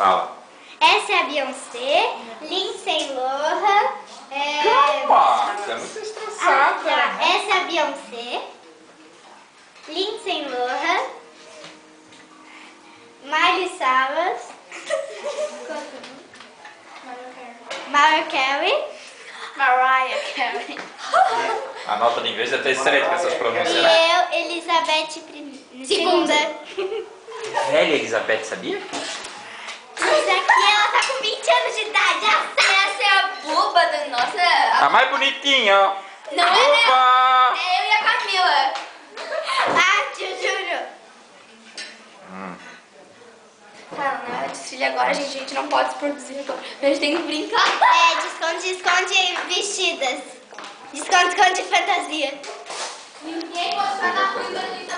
Fala. Essa é a Beyoncé, Lindsay Lohan. É... Calma, você é muito Ah, estressada. tá. Essa é a Beyoncé, Lindsay Lohan, Miley Cyrus, Mariah Carey, Mariah Carey A nota de inglês é ter estreito com essas e pronúncias, né? eu, Elizabeth I. Segunda. Velha Elizabeth, sabia? Isso aqui, ela tá com 20 anos de idade, já sabe. Essa é a boba da nossa. A mais bonitinha, ó. Não é? Opa! É eu e a Camila. Ah, tio Júlio. Hum. Fala, não é desfile agora, gente. A gente não pode se produzir agora. A gente tem que brincar. É, desconte, desconte vestidas. Desconte, desconte fantasia. Ninguém frente da gente.